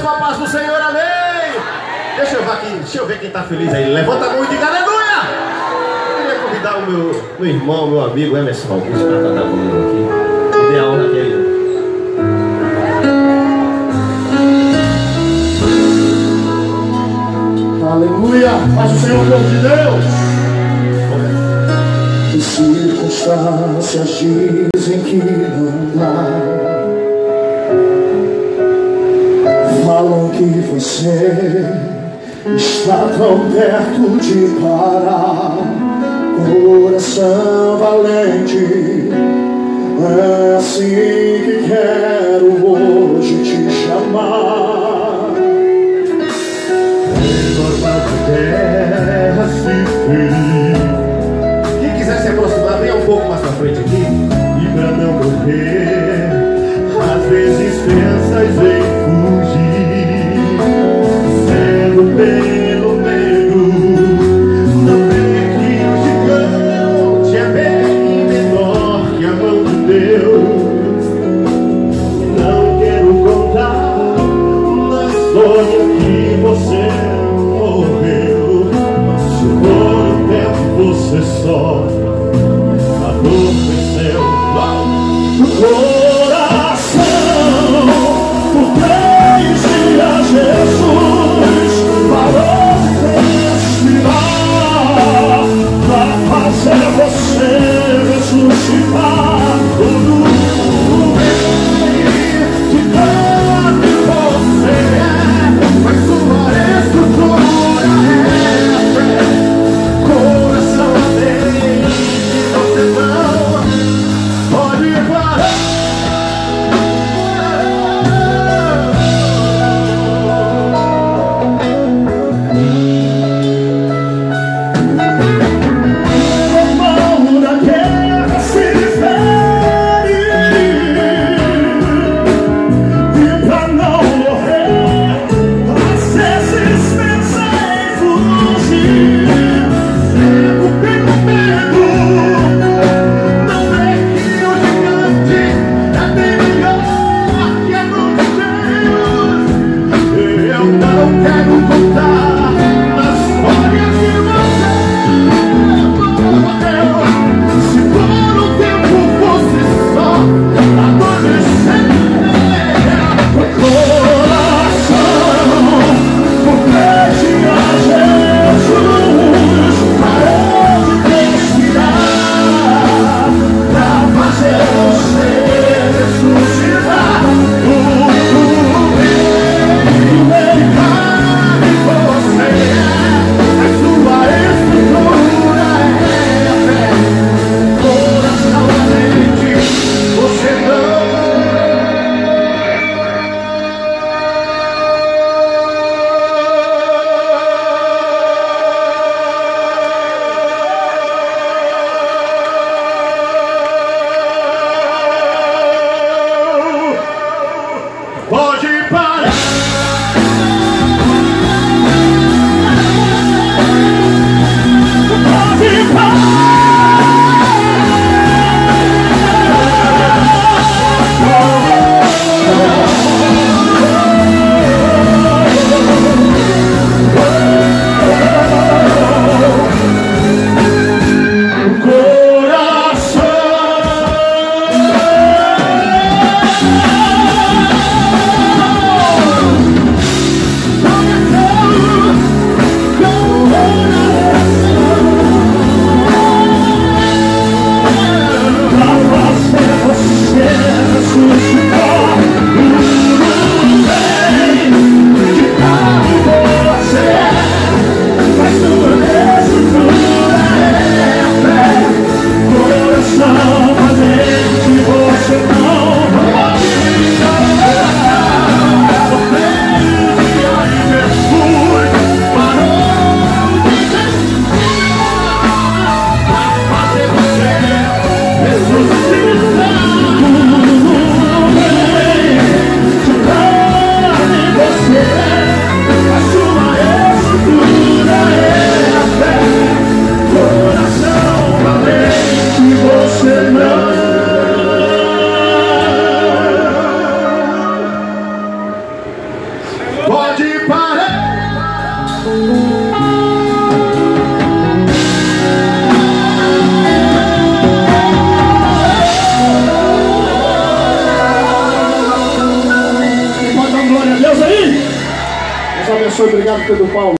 todos com a paz do Senhor, amém! Deixa eu ver aqui, deixa eu ver quem tá feliz aí. Levanta a mão e diga aleluia! Eu queria convidar o meu, meu irmão, meu amigo Emerson Augusto para cantar comigo aqui. Me dê a honra dele. Aleluia! Mas o Senhor povo de Deus! As circunstâncias dizem que não dá. Falam que você está tão perto de parar. Coração valente, é assim que quero hoje te chamar. Quem quiser se aproximar, venha um pouco mais pra frente aqui. E pra não morrer Às vezes pensas em tempo você sofre a dor venceu o coração Por três dias Jesus parou respirar Pra fazer você ressuscitar Abençoe, obrigado Pedro Paulo.